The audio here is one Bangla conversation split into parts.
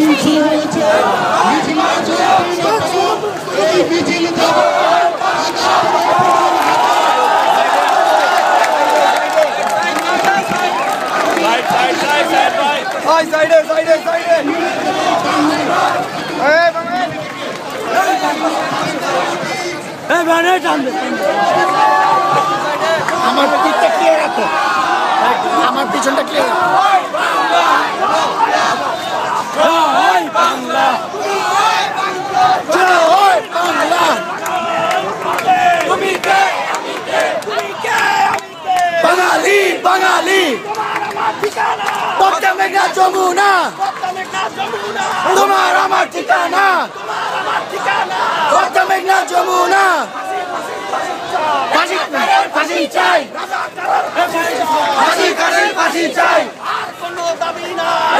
মিছিল হয়েছে মিছিল সাইডে আমার পিঠটা ক্লিয়ার আমার পিছনটা ক্লিয়ার পদ্মা মেঘনা যমুনা তোমার আমার ঠিকানা! পদ্মা মেঘনা যমুনা ফাঁসি ফাঁসি চাই। ফাঁসি ফাঁসি ফাঁসি চাই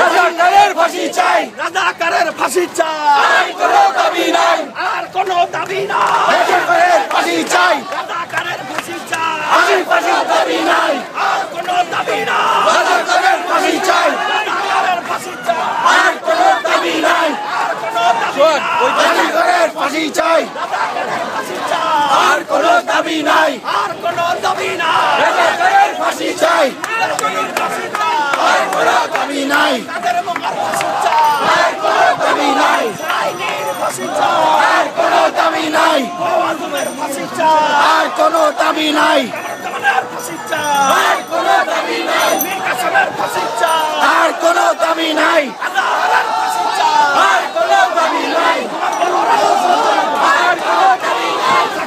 রাজাকারের ফাঁসি চাই রাজাকারের ফাঁসি চাই আর কোনো দাবি নাই আর কোনো দাবি নাই রাজাকারের ফাঁসি চাই রাজাকারের ফাঁসি চাই ফাঁসি ফাঁসি দাবি নাই আর কোনো দাবি নাই রাজাকারের ফাঁসি চাই রাজাকারের ফাঁসি চাই আর কোনো দাবি নাই আর কোনো দাবি নাই রাজাকারের ফাঁসি চাই। আর কোন দাবি নাই। আর কোন দাবি নাই। ফাঁসি চাই। আর কোন দাবি নাই। আর কোন দাবি নাই। আর কোন দাবি নাই। আর কোনো দাবি নাই বর্তমানের ফাঁসি চাই আর কোনো দাবি নাই নির্বাচনের ফাঁসি চাই আর কোনো দাবি নাই আদালতের ফাঁসি চাই আর কোনো দাবি নাই আর কোনো দাবি নাই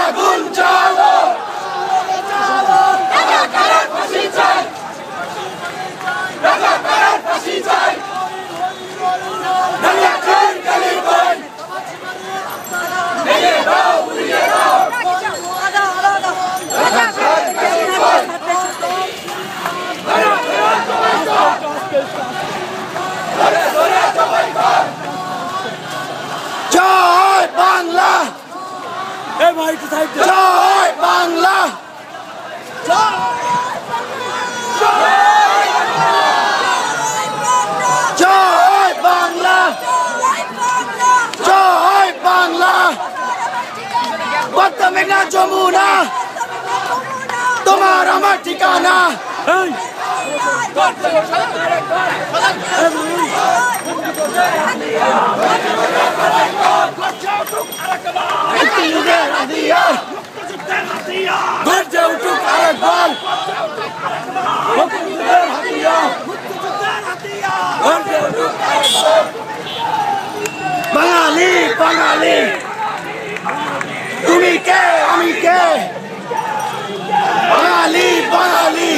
আগুন জ্বালো রাজাকারের ফাঁসি চাই রাজাকারের ফাঁসি চাই রাজাকার কালিগণ ভেঙে দাও উড়িয়ে দাও রাজাকার কালিগণ জয় বাংলা জয় বাংলা জয় বাংলা জয় বাংলা পদ্মা মেঘনা যমুনা তোমার আমার ঠিকানা মুক্তিযুদ্ধের হাতিয়ার গর্জে উঠুক আরেকবার মুক্তিযুদ্ধের হাতিয়ার গর্জে উঠুক আরেকবার বাঙালি বাঙালি তুমি কে আমি কে বাঙালি বাঙালি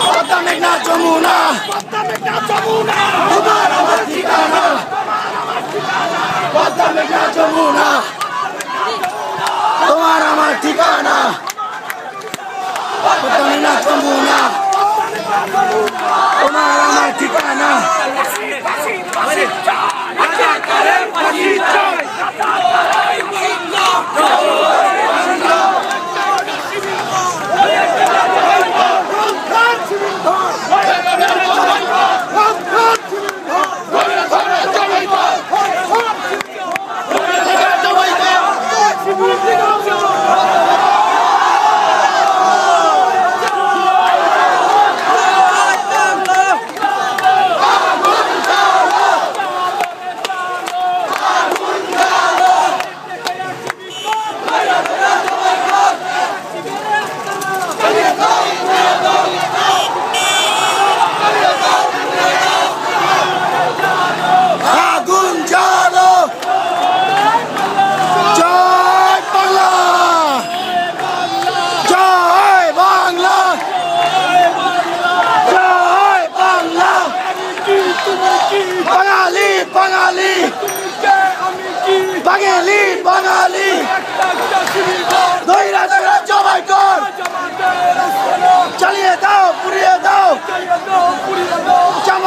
পদ্মা মেঘনা যমুনা তোমার আমার ঠিকানা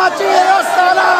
Bate, Osana!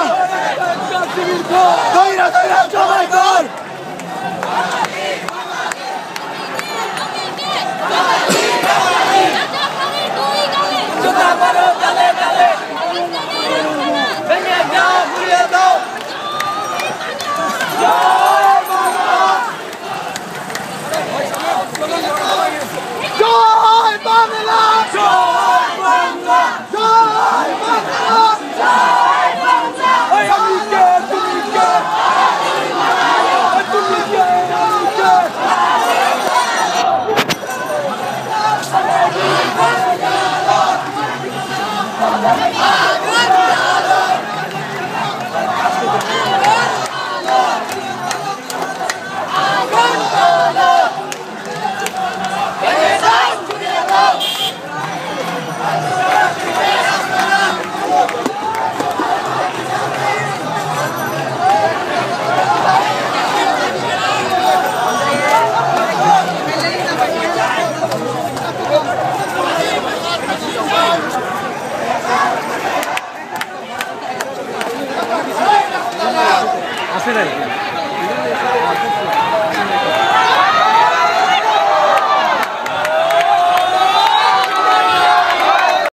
আসে নাই?